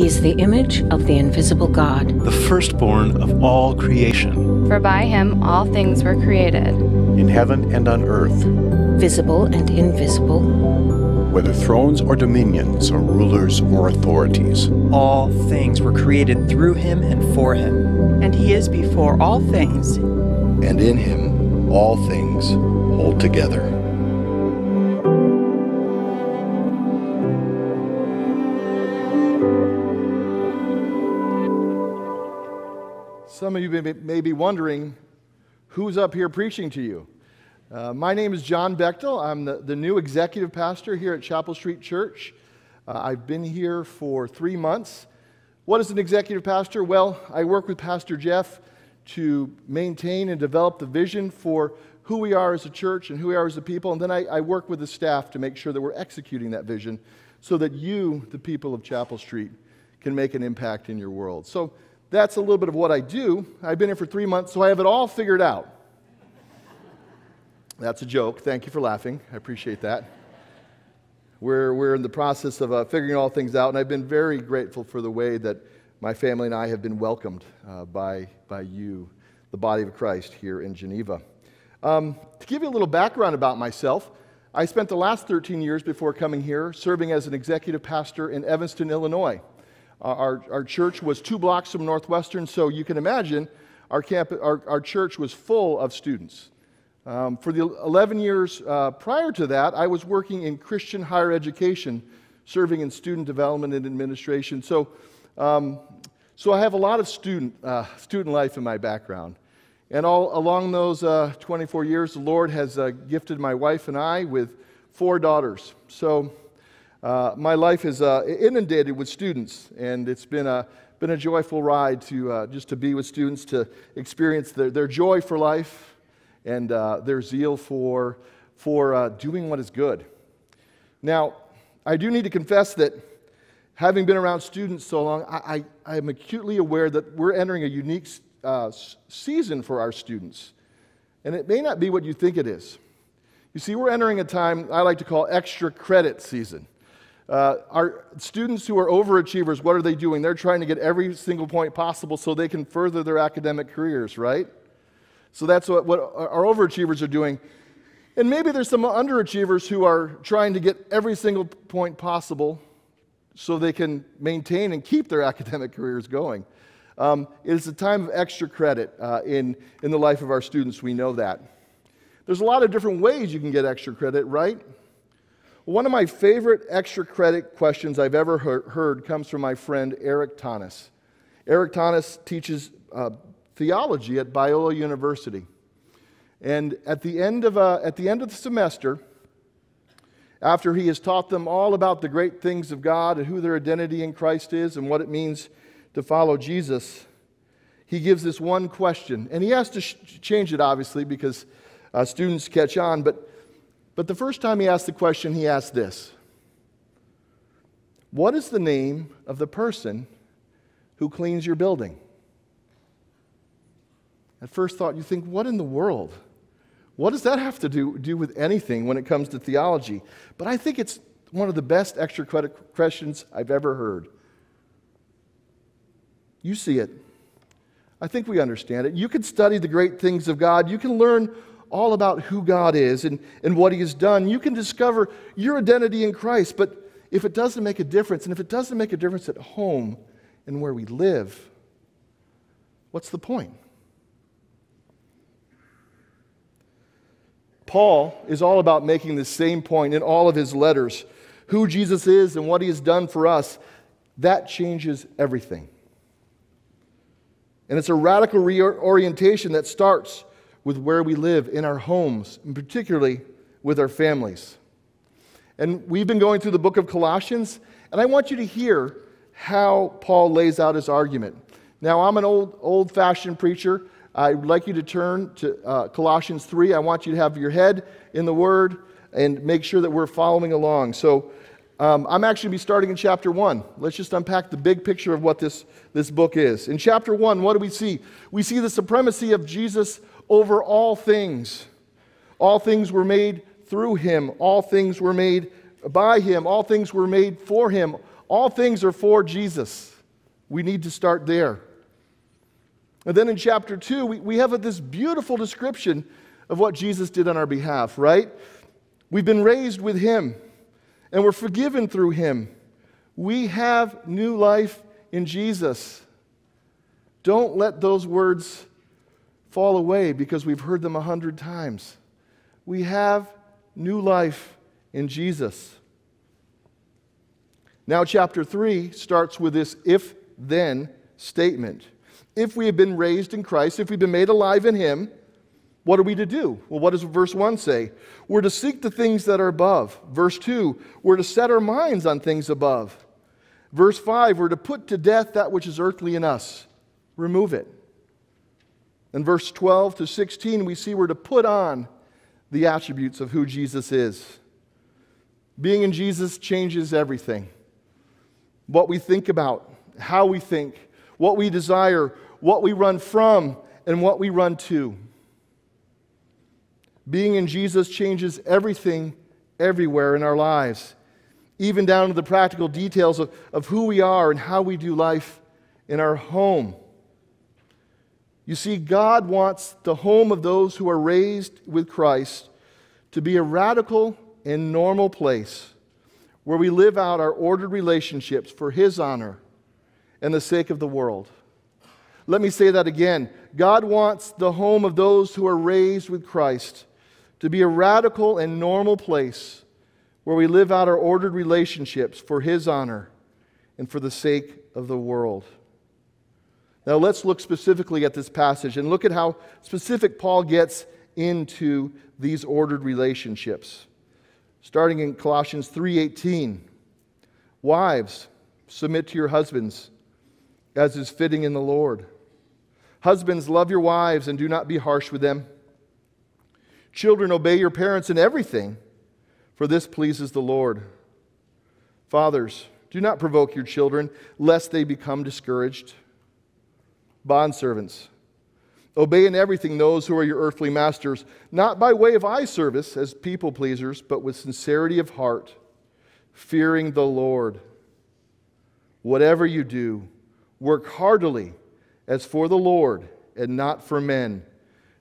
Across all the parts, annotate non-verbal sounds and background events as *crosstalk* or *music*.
He is the image of the invisible God, the firstborn of all creation. For by him all things were created, in heaven and on earth, visible and invisible, whether thrones or dominions, or rulers or authorities. All things were created through him and for him. And he is before all things. And in him all things hold together. Some of you may be wondering who's up here preaching to you. Uh, my name is Jon Bechtle. I'm the, the new executive pastor here at Chapel Street Church. Uh, I've been here for three months. What is an executive pastor? Well, I work with Pastor Jeff to maintain and develop the vision for who we are as a church and who we are as a people, and then I, I work with the staff to make sure that we're executing that vision so that you, the people of Chapel Street, can make an impact in your world. So, that's a little bit of what I do. I've been here for three months, so I have it all figured out. That's a joke. Thank you for laughing. I appreciate that. We're, we're in the process of uh, figuring all things out, and I've been very grateful for the way that my family and I have been welcomed uh, by, by you, the body of Christ, here in Geneva. Um, to give you a little background about myself, I spent the last 13 years before coming here serving as an executive pastor in Evanston, Illinois. Our, our church was two blocks from Northwestern, so you can imagine our, camp, our, our church was full of students. Um, for the 11 years uh, prior to that, I was working in Christian higher education, serving in student development and administration. So, um, so I have a lot of student, uh, student life in my background. And all along those uh, 24 years, the Lord has uh, gifted my wife and I with four daughters. So uh, my life is uh, inundated with students, and it's been a, been a joyful ride to uh, just to be with students, to experience their, their joy for life and uh, their zeal for, for uh, doing what is good. Now, I do need to confess that having been around students so long, I, I, am acutely aware that we're entering a unique uh, season for our students. And it may not be what you think it is. You see, we're entering a time I like to call extra credit season. Uh, our students who are overachievers, what are they doing? They're trying to get every single point possible so they can further their academic careers, right? So that's what, what our overachievers are doing. And maybe there's some underachievers who are trying to get every single point possible so they can maintain and keep their *laughs* academic careers going. Um, it is a time of extra credit uh, in, in the life of our students. We know that. There's a lot of different ways you can get extra credit, right? One of my favorite extra credit questions I've ever heard comes from my friend Erik Thoennes. Erik Thoennes teaches uh, theology at Biola University. And at the, end of, uh, at the end of the semester, after he has taught them all about the great things of God and who their identity in Christ is and what it means to follow Jesus, he gives this one question. And he has to sh- change it, obviously, because uh, students catch on. But but the first time he asked the question, he asked this What is the name of the person who cleans your building? At first thought, you think, what in the world? What does that have to do, do with anything when it comes to theology? But I think it's one of the best extra credit questions I've ever heard. You see it. I think we understand it. You can study the great things of God. You can learn all about who God is and, and what He has done. You can discover your identity in Christ. But if it doesn't make a difference, and if it doesn't make a difference at home and where we live, what's the point? Paul is all about making the same point in all of his letters. Who Jesus is and what he has done for us, that changes everything. And it's a radical reorientation that starts with where we live in our homes, and particularly with our families. And we've been going through the book of Colossians, and I want you to hear how Paul lays out his argument. Now, I'm an old, old fashioned preacher. I'd like you to turn to uh, Colossians 3. I want you to have your head in the Word and make sure that we're following along. So, um, I'm actually going to be starting in chapter 1. Let's just unpack the big picture of what this, this book is. In chapter 1, what do we see? We see the supremacy of Jesus over all things. All things were made through him, all things were made by him, all things were made for him. All things are for Jesus. We need to start there. And then in chapter 2, we, we have this beautiful description of what Jesus did on our behalf, right? We've been raised with Him, and we're forgiven through Him. We have new life in Jesus. Don't let those words fall away because we've heard them a hundred times. We have new life in Jesus. Now, chapter 3 starts with this if then statement. If we have been raised in Christ, if we've been made alive in Him, what are we to do? Well, what does verse 1 say? We're to seek the things that are above. Verse 2, we're to set our minds on things above. Verse 5, we're to put to death that which is earthly in us, remove it. In verse 12 to 16, we see we're to put on the attributes of who Jesus is. Being in Jesus changes everything. What we think about, how we think, what we desire, what we run from, and what we run to. Being in Jesus changes everything everywhere in our lives, even down to the practical details of, of who we are and how we do life in our home. You see, God wants the home of those who are raised with Christ to be a radical and normal place where we live out our ordered relationships for His honor and the sake of the world. Let me say that again. God wants the home of those who are raised with Christ to be a radical and normal place where we live out our ordered relationships for His honor and for the sake of the world. Now, let's look specifically at this passage and look at how specific Paul gets into these ordered relationships. Starting in Colossians 3:18, wives, submit to your husbands as is fitting in the Lord. Husbands, love your wives and do not be harsh with them. Children, obey your parents in everything, for this pleases the Lord. Fathers, do not provoke your children, lest they become discouraged. Bondservants, obey in everything those who are your earthly masters, not by way of eye service as people pleasers, but with sincerity of heart, fearing the Lord. Whatever you do, work heartily as for the Lord and not for men,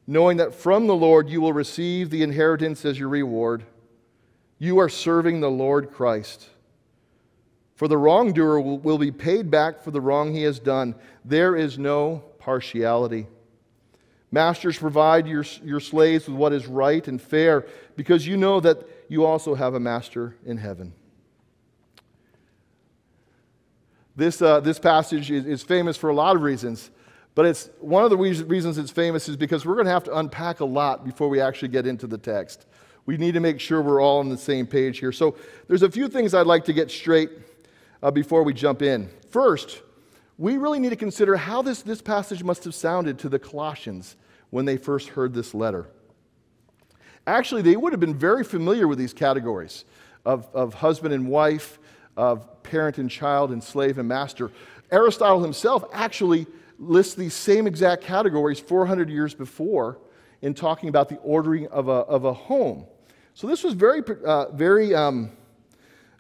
knowing that from the Lord you will receive the inheritance as your reward. You are serving the Lord Christ. For the wrongdoer will, be paid back for the wrong he has done. There is no partiality. Masters, provide your, your slaves with what is right and fair, because you know that you also have a master in heaven. This, uh, this passage is, is famous for a lot of reasons, but it's, one of the reasons it's famous is because we're going to have to unpack a lot before we actually get into the text. We need to make sure we're all on the same page here. So there's a few things I'd like to get straight uh, before we jump in. First, we really need to consider how this, this passage must have sounded to the Colossians when they first heard this letter. Actually, they would have been very familiar with these categories of, of husband and wife, of parent and child, and slave and master. Aristotle himself actually lists these same exact categories 400 years before in talking about the ordering of a, of a home. So this was very, uh, very, um,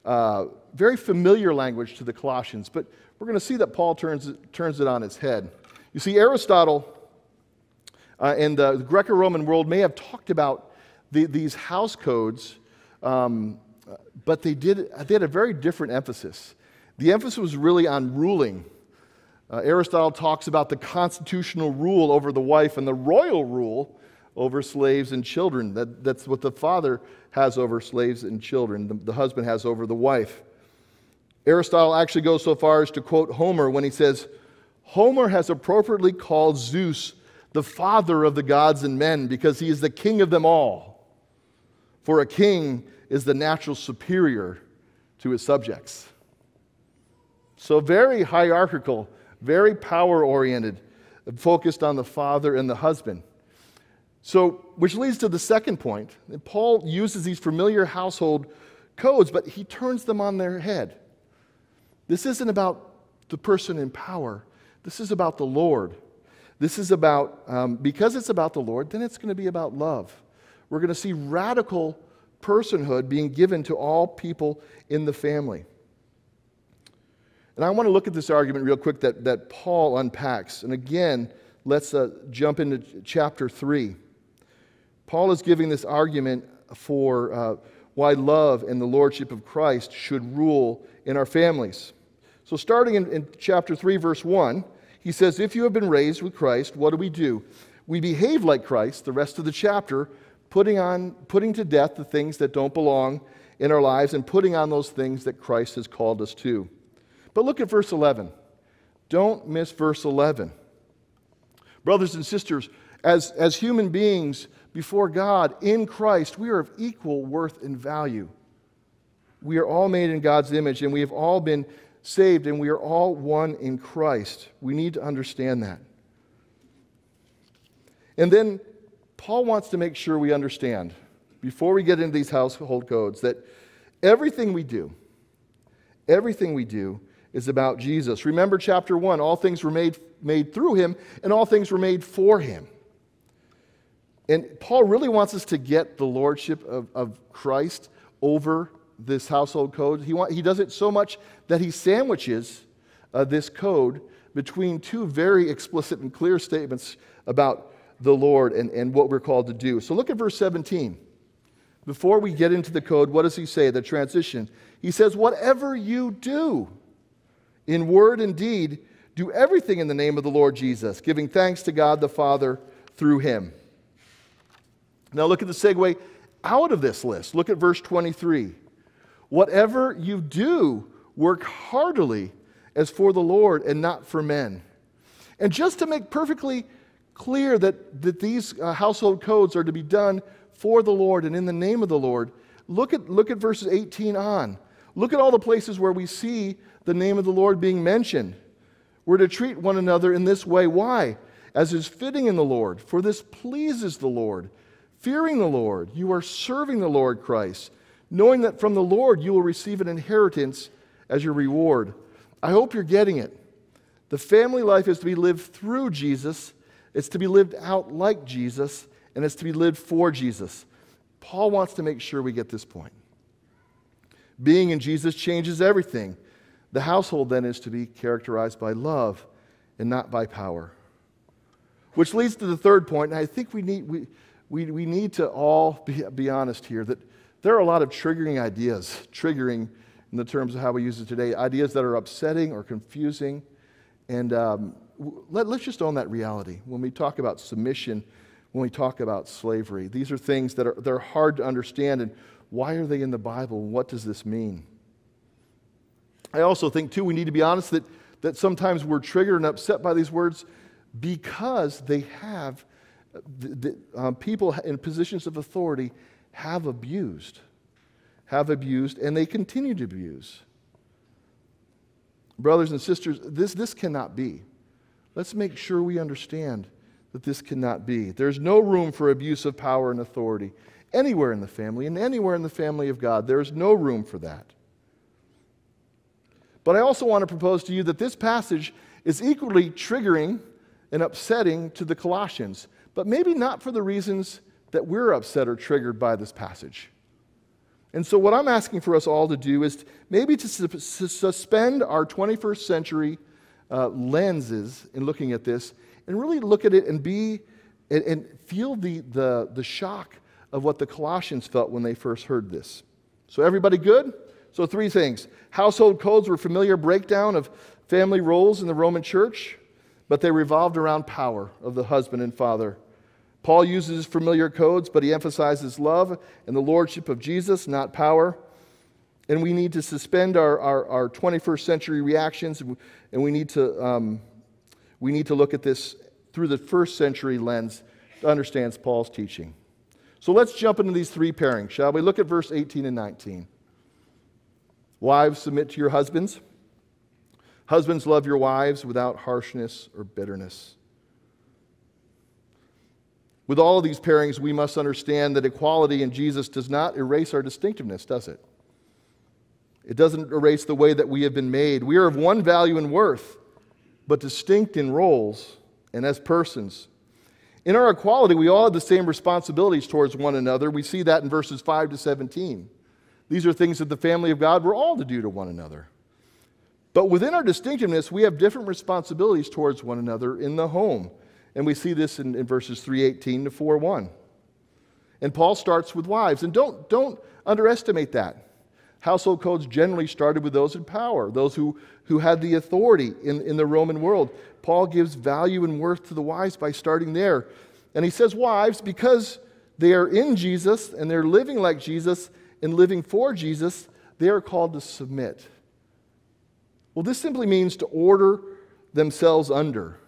uh, very familiar language to the Colossians, but we're going to see that Paul turns, turns it on its head. You see, Aristotle uh, and the Greco Roman world may have talked about the, these house codes, um, but they, did, they had a very different emphasis. The emphasis was really on ruling. Uh, Aristotle talks about the constitutional rule over the wife and the royal rule over slaves and children. That, that's what the father has over slaves and children, the, the husband has over the wife. Aristotle actually goes so far as to quote Homer when he says, Homer has appropriately called Zeus the father of the gods and men because he is the king of them all. For a king is the natural superior to his subjects. So, very hierarchical, very power oriented, focused on the father and the husband. So, which leads to the second point. Paul uses these familiar household codes, but he turns them on their head. This isn't about the person in power, this is about the Lord. This is about, um, because it's about the Lord, then it's going to be about love. We're going to see radical personhood being given to all people in the family. And I want to look at this argument real quick that, that Paul unpacks. And again, let's uh, jump into chapter 3. Paul is giving this argument for uh, why love and the lordship of Christ should rule in our families. So, starting in, in chapter 3, verse 1, he says, If you have been raised with Christ, what do we do? We behave like Christ, the rest of the chapter, putting, on, putting to death the things that don't belong in our lives and putting on those things that Christ has called us to. But look at verse 11. Don't miss verse 11. Brothers and sisters, as, as human beings before God in Christ, we are of equal worth and value. We are all made in God's image, and we have all been saved, and we are all one in Christ. We need to understand that. And then Paul wants to make sure we understand, before we get into these household codes, that everything we do, everything we do is about Jesus. Remember chapter 1 all things were made, made through him, and all things were made for him. And Paul really wants us to get the lordship of, of Christ over this household code. He, want, he does it so much that he sandwiches uh, this code between two very explicit and clear statements about the Lord and, and what we're called to do. So look at verse 17. Before we get into the code, what does he say? The transition. He says, Whatever you do, in word and deed, do everything in the name of the Lord Jesus, giving thanks to God the Father through him. Now look at the segue out of this list. Look at verse 23. Whatever you do, work heartily as for the Lord and not for men. And just to make perfectly clear that, that these uh, household codes are to be done for the Lord and in the name of the Lord, look at, look at verses 18 on. Look at all the places where we see the name of the Lord being mentioned. We're to treat one another in this way. Why? As is fitting in the Lord, for this pleases the Lord. Fearing the Lord, you are serving the Lord Christ knowing that from the Lord you will receive an inheritance as your reward. I hope you're getting it. The family life is to be lived through Jesus, it's to be lived out like Jesus, and it's to be lived for Jesus. Paul wants to make sure we get this point. Being in Jesus changes everything. The household then is to be characterized by love and not by power. Which leads to the third point, and I think we need, we, we, we need to all be, be honest here that there are a lot of triggering ideas, triggering in the terms of how we use it today, ideas that are upsetting or confusing. And um, let, let's just own that reality. When we talk about submission, when we talk about slavery, these are things that are they're hard to understand. And why are they in the Bible? What does this mean? I also think, too, we need to be honest that, that sometimes we're triggered and upset by these words because they have the, the, um, people in positions of authority have abused, have abused, and they continue to abuse. Brothers and sisters, this, this cannot be. Let's make sure we understand that this cannot be. There's no room for abuse of power and authority anywhere in the family and anywhere in the family of God. There's no room for that. But I also want to propose to you that this passage is equally triggering and upsetting to the Colossians, but maybe not for the reasons that we're upset or triggered by this passage. And so, what I'm asking for us all to do is maybe to su- suspend our 21st century uh, lenses in looking at this and really look at it and be and, and feel the, the, the shock of what the Colossians felt when they first heard this. So, everybody good? So, three things. Household codes were familiar breakdown of family roles in the Roman church, but they revolved around power of the husband and father. Paul uses familiar codes, but he emphasizes love and the lordship of Jesus, not power. And we need to suspend our, our, our 21st century reactions, and we need, to, um, we need to look at this through the first century lens to understand Paul's teaching. So let's jump into these three pairings, shall we? Look at verse 18 and 19. Wives, submit to your husbands. Husbands, love your wives without harshness or bitterness. With all of these pairings, we must understand that equality in Jesus does not erase our distinctiveness, does it? It doesn't erase the way that we have been made. We are of one value and worth, but distinct in roles and as persons. In our equality, we all have the same responsibilities towards one another. We see that in verses 5 to 17. These are things that the family of God were all to do to one another. But within our distinctiveness, we have different responsibilities towards one another in the home. And we see this in, in verses 318 to 41. And Paul starts with wives. And don't, don't underestimate that. Household codes generally started with those in power, those who, who had the authority in, in the Roman world. Paul gives value and worth to the wives by starting there. And he says, Wives, because they are in Jesus and they're living like Jesus and living for Jesus, they are called to submit. Well, this simply means to order themselves under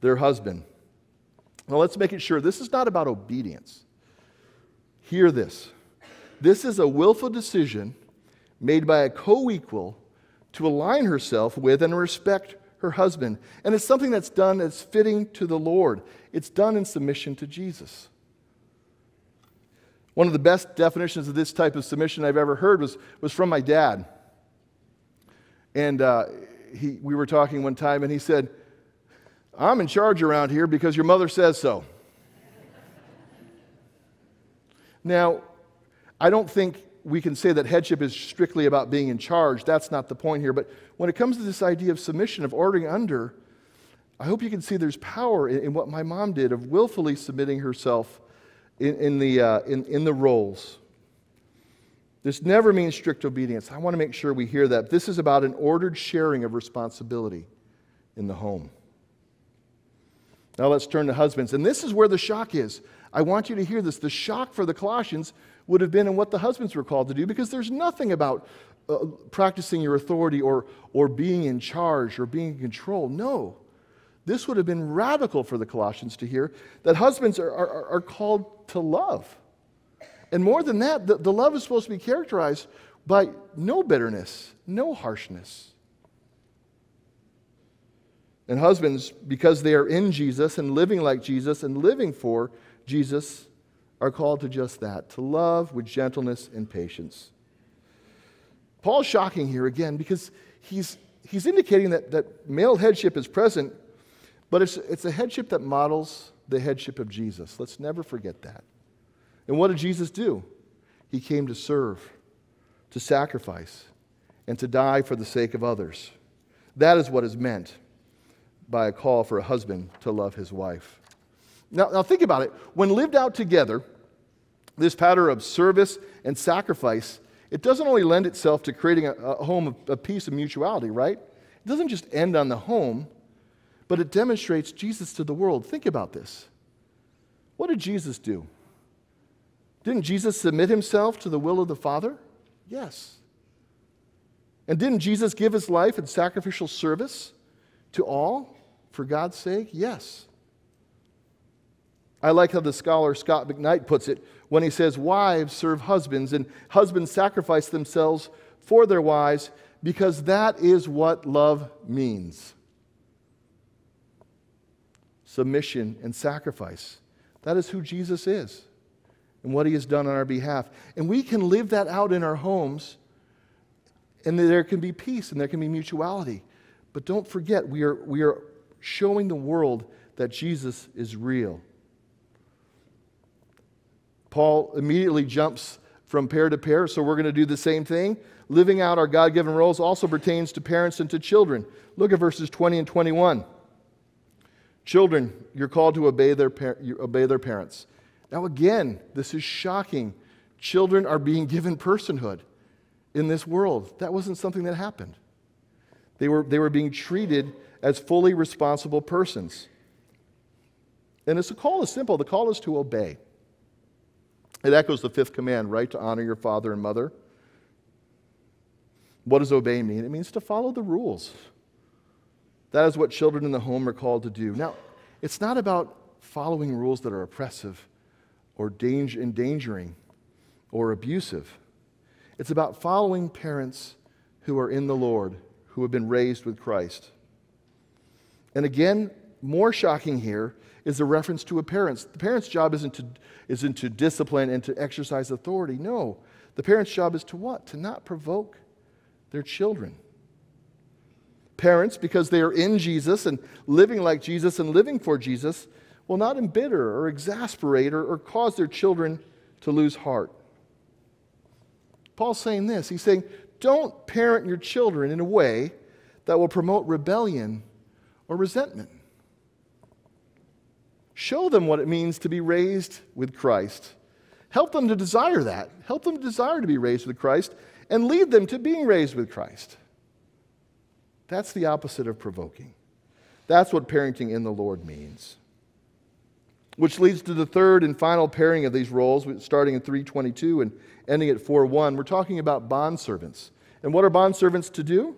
their husband. Now, let's make it sure this is not about obedience. Hear this. This is a willful decision made by a co equal to align herself with and respect her husband. And it's something that's done that's fitting to the Lord, it's done in submission to Jesus. One of the best definitions of this type of submission I've ever heard was, was from my dad. And uh, he, we were talking one time, and he said, I'm in charge around here because your mother says so. now, I don't think we can say that headship is strictly about being in charge. That's not the point here. But when it comes to this idea of submission, of ordering under, I hope you can see there's power in, in what my mom did of willfully submitting herself in, in the, uh, in, in the roles. This never means strict obedience. I want to make sure we hear that. This is about an ordered sharing of responsibility in the home. Now let's turn to husbands. And this is where the shock is. I want you to hear this. The shock for the Colossians would have been in what the husbands were called to do because there's nothing about uh, practicing your authority or, or being in charge or being in control. No. This would have been radical for the Colossians to hear that husbands are, are, are called to love. And more than that, the, the love is supposed to be characterized by no bitterness, no harshness. And husbands, because they are in Jesus and living like Jesus and living for Jesus, are called to just that to love with gentleness and patience. Paul's shocking here again because he's, he's indicating that, that male headship is present, but it's, it's a headship that models the headship of Jesus. Let's never forget that. And what did Jesus do? He came to serve, to sacrifice, and to die for the sake of others. That is what is meant by a call for a husband to love his wife. Now, now think about it. When lived out together, this pattern of service and sacrifice, it doesn't only lend itself to creating a, a home of, of peace and mutuality, right? It doesn't just end on the home, but it demonstrates Jesus to the world. Think about this. What did Jesus do? Didn't Jesus submit himself to the will of the Father? Yes. And didn't Jesus give his life in sacrificial service to all for God's sake? Yes. I like how the scholar Scot McKnight puts it when he says, Wives serve husbands, and husbands sacrifice themselves for their wives because that is what love means submission and sacrifice. That is who Jesus is and what he has done on our behalf. And we can live that out in our homes, and there can be peace and there can be mutuality. But don't forget, we are, we are showing the world that Jesus is real. Paul immediately jumps from pair to pair, so we're going to do the same thing. Living out our God given roles also pertains to parents and to children. Look at verses 20 and 21. Children, you're called to obey their, obey their parents. Now, again, this is shocking. Children are being given personhood in this world. That wasn't something that happened. They were, they were being treated as fully responsible persons. And it's a call is simple the call is to obey. It echoes the fifth command, right? To honor your father and mother. What does obey mean? It means to follow the rules. That is what children in the home are called to do. Now, it's not about following rules that are oppressive or danger, endangering or abusive. It's about following parents who are in the Lord, who have been raised with Christ. And again, more shocking here is a reference to a parent's. The parent's job isn't to, isn't to discipline and to exercise authority. No. The parent's job is to what? To not provoke their children. Parents, because they are in Jesus and living like Jesus and living for Jesus, will not embitter or exasperate or, or cause their children to lose heart. Paul's saying this. He's saying, don't parent your children in a way that will promote rebellion or resentment. Show them what it means to be raised with Christ. Help them to desire that. Help them to desire to be raised with Christ and lead them to being raised with Christ. That's the opposite of provoking. That's what parenting in the Lord means. Which leads to the third and final pairing of these roles, starting in 322 and ending at 4:1. We're talking about bondservants. And what are bondservants to do?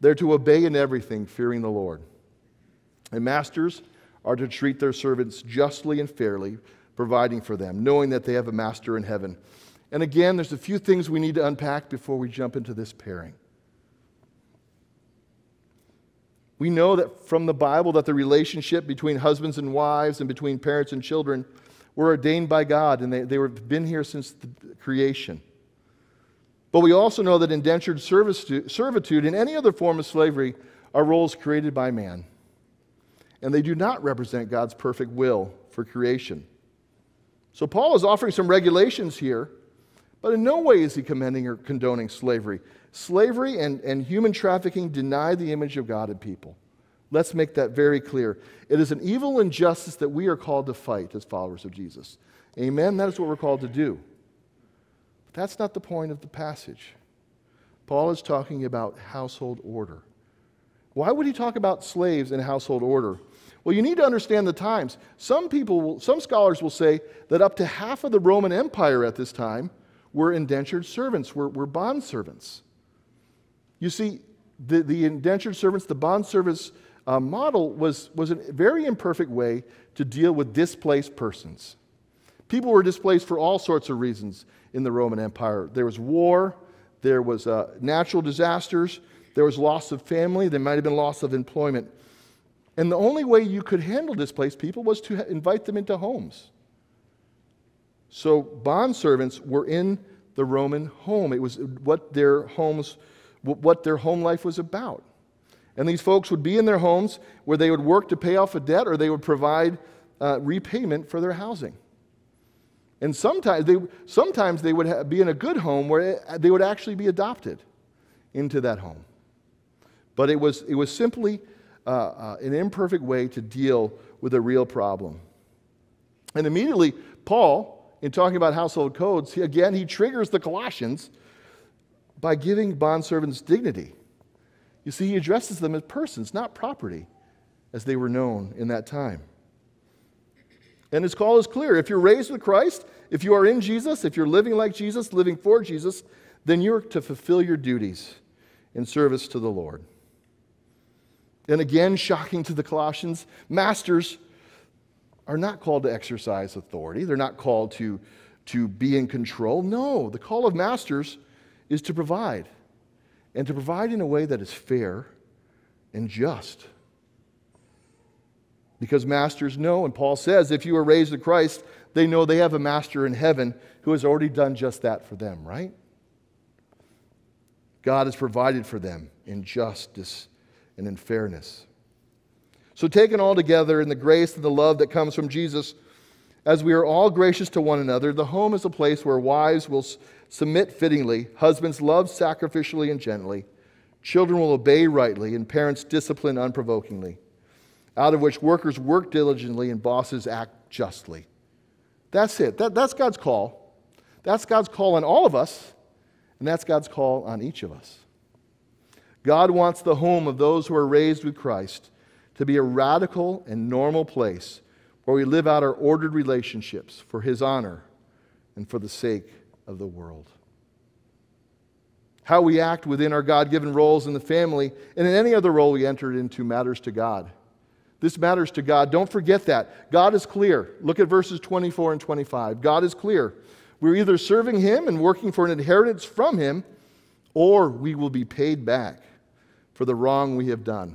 They're to obey in everything, fearing the Lord. And masters are to treat their servants justly and fairly, providing for them, knowing that they have a master in heaven. And again, there's a few things we need to unpack before we jump into this pairing. We know that from the Bible that the relationship between husbands and wives and between parents and children were ordained by God and they, they have been here since the creation. But we also know that indentured servitude and any other form of slavery are roles created by man and they do not represent God's perfect will for creation. So Paul is offering some regulations here, but in no way is he commending or condoning slavery. Slavery and, and human trafficking deny the image of God in people. Let's make that very clear. It is an evil injustice that we are called to fight as followers of Jesus. Amen? That is what we're called to do. But that's not the point of the passage. Paul is talking about household order. Why would he talk about slaves and household order? Well, you need to understand the times. Some people, will, some scholars will say that up to half of the Roman Empire at this time were indentured servants, were, were bond servants. You see, the, the indentured servants, the bond service uh, model was, was a very imperfect way to deal with displaced persons. People were displaced for all sorts of reasons in the Roman Empire. There was war, there was uh, natural disasters, there was loss of family, there might have been loss of employment. And the only way you could handle displaced people was to invite them into homes. So bondservants were in the Roman home. It was what their homes, what their home life was about. And these folks would be in their homes where they would work to pay off a debt or they would provide uh, repayment for their housing. And sometimes they, sometimes they would be in a good home where they would actually be adopted into that home. But it was, it was simply uh, uh, an imperfect way to deal with a real problem. And immediately, Paul, in talking about household codes, he, again, he triggers the Colossians by giving bondservants dignity. You see, he addresses them as persons, not property, as they were known in that time. And his call is clear. If you're raised with Christ, if you are in Jesus, if you're living like Jesus, living for Jesus, then you're to fulfill your duties in service to the Lord. And again, shocking to the Colossians, masters are not called to exercise authority. They're not called to, to be in control. No, the call of masters is to provide, and to provide in a way that is fair and just. Because masters know, and Paul says, if you are raised to Christ, they know they have a master in heaven who has already done just that for them, right? God has provided for them in justice and in fairness. So, taken all together in the grace and the love that comes from Jesus, as we are all gracious to one another, the home is a place where wives will submit fittingly, husbands love sacrificially and gently, children will obey rightly, and parents discipline unprovokingly, out of which workers work diligently and bosses act justly. That's it. That, that's God's call. That's God's call on all of us, and that's God's call on each of us. God wants the home of those who are raised with Christ to be a radical and normal place where we live out our ordered relationships for His honor and for the sake of the world. How we act within our God given roles in the family and in any other role we enter into matters to God. This matters to God. Don't forget that. God is clear. Look at verses 24 and 25. God is clear. We're either serving Him and working for an inheritance from Him, or we will be paid back for the wrong we have done.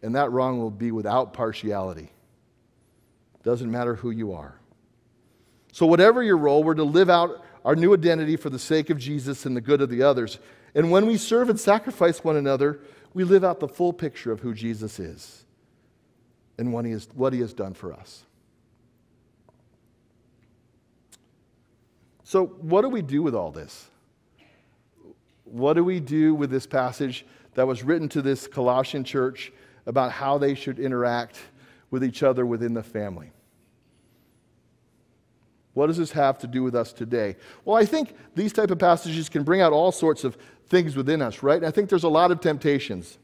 And that wrong will be without partiality. Doesn't matter who you are. So, whatever your role, we're to live out our new identity for the sake of Jesus and the good of the others. And when we serve and sacrifice one another, we live out the full picture of who Jesus is and what he has, what he has done for us. So, what do we do with all this? What do we do with this passage that was written to this Colossian church about how they should interact with each other within the family. What does this have to do with us today? Well, I think these type of passages can bring out all sorts of things within us, right? And I think there's a lot of temptations.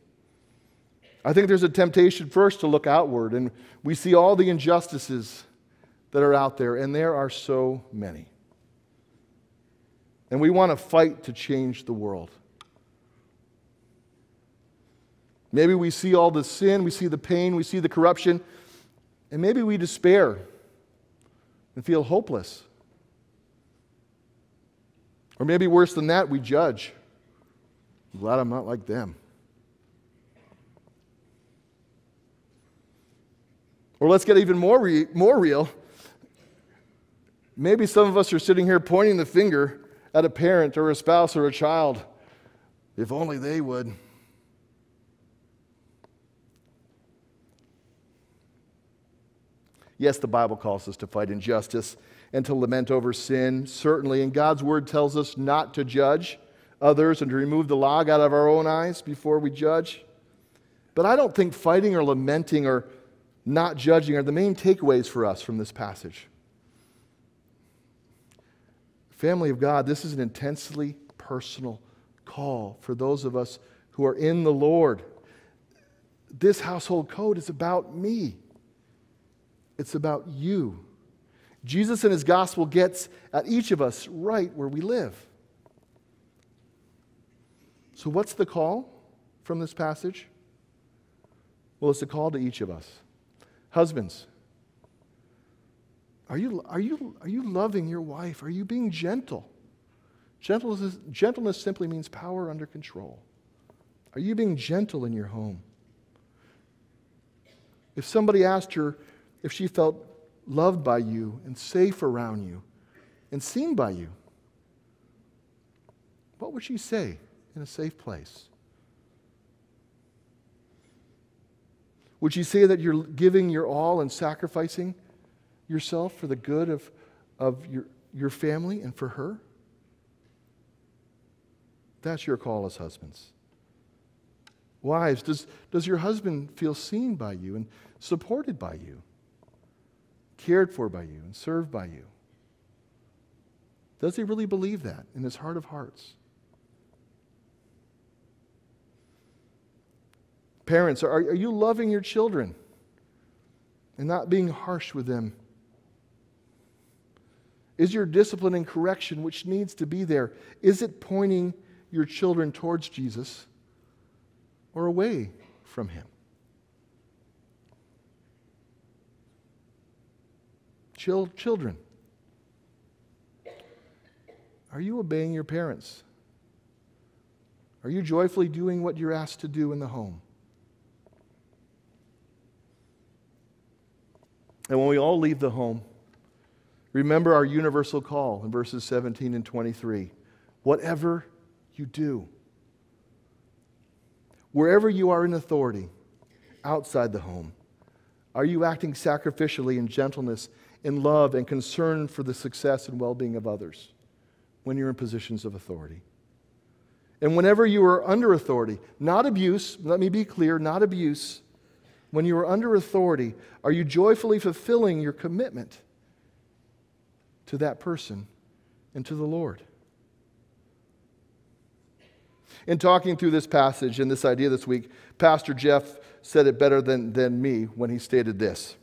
I think there's a temptation first to look outward, and we see all the injustices that are out there, and there are so many. And we want to fight to change the world. Maybe we see all the sin, we see the pain, we see the corruption, and maybe we despair and feel hopeless. Or maybe worse than that, we judge. I'm glad I'm not like them. Or let's get even more, re- more real. Maybe some of us are sitting here pointing the finger at a parent or a spouse or a child. If only they would. Yes, the Bible calls us to fight injustice and to lament over sin, certainly. And God's word tells us not to judge others and to remove the log out of our own eyes before we judge. But I don't think fighting or lamenting or not judging are the main takeaways for us from this passage. Family of God, this is an intensely personal call for those of us who are in the Lord. This household code is about me it's about you. Jesus in his gospel gets at each of us right where we live. So, what's the call from this passage? Well, it's a call to each of us. Husbands, are you, are you, are you loving your wife? Are you being gentle? Gentleness, gentleness simply means power under control. Are you being gentle in your home? If somebody asked her, if she felt loved by you and safe around you and seen by you? What would she say in a safe place? Would she say that you're giving your all and sacrificing yourself for the good of, of your, your family and for her? That's your call as husbands. Wives, does, does your husband feel seen by you and supported by you? Cared for by you and served by you? Does he really believe that in his heart of hearts? Parents, are, are you loving your children and not being harsh with them? Is your discipline and correction, which needs to be there, is it pointing your children towards Jesus or away from him? Children. Are you obeying your parents? Are you joyfully doing what you're asked to do in the home? And when we all leave the home, remember our universal call in verses 17 and 23. Whatever you do, wherever you are in authority outside the home, are you acting sacrificially in gentleness in love and concern for the success and well being of others when you're in positions of authority. And whenever you are under authority, not abuse, let me be clear, not abuse, when you are under authority, are you joyfully fulfilling your commitment to that person and to the Lord? In talking through this passage and this idea this week, Pastor Jeff said it better than, than me when he stated this.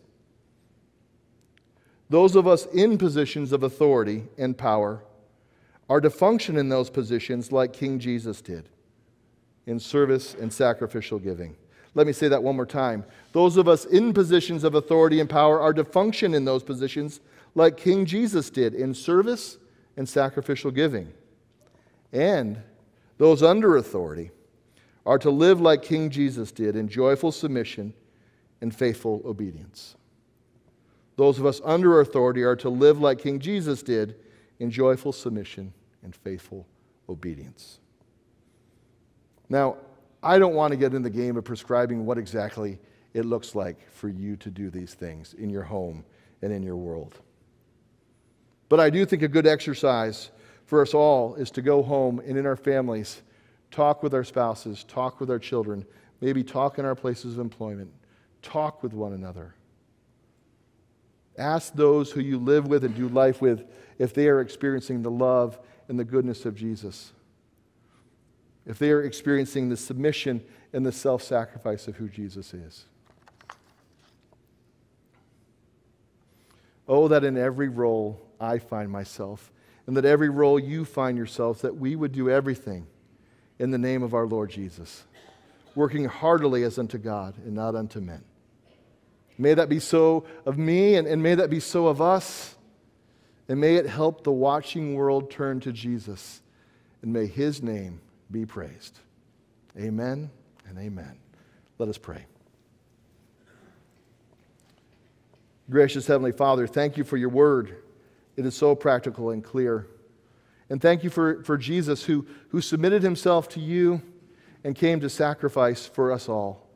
Those of us in positions of authority and power are to function in those positions like King Jesus did in service and sacrificial giving. Let me say that one more time. Those of us in positions of authority and power are to function in those positions like King Jesus did in service and sacrificial giving. And those under authority are to live like King Jesus did in joyful submission and faithful obedience. Those of us under authority are to live like King Jesus did in joyful submission and faithful obedience. Now, I don't want to get in the game of prescribing what exactly it looks like for you to do these things in your home and in your world. But I do think a good exercise for us all is to go home and in our families talk with our spouses, talk with our children, maybe talk in our places of employment, talk with one another. Ask those who you live with and do life with if they are experiencing the love and the goodness of Jesus. If they are experiencing the submission and the self sacrifice of who Jesus is. Oh, that in every role I find myself, and that every role you find yourself, that we would do everything in the name of our Lord Jesus, working heartily as unto God and not unto men. May that be so of me, and, and may that be so of us. And may it help the watching world turn to Jesus. And may his name be praised. Amen and amen. Let us pray. Gracious Heavenly Father, thank you for your word. It is so practical and clear. And thank you for, for Jesus who, who submitted himself to you and came to sacrifice for us all.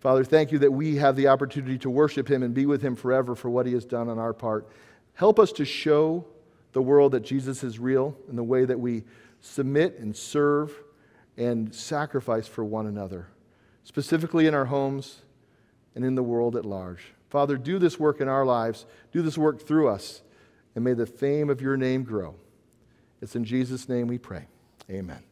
Father, thank you that we have the opportunity to worship him and be with him forever for what he has done on our part. Help us to show the world that Jesus is real in the way that we submit and serve and sacrifice for one another, specifically in our homes and in the world at large. Father, do this work in our lives, do this work through us, and may the fame of your name grow. It's in Jesus' name we pray. Amen.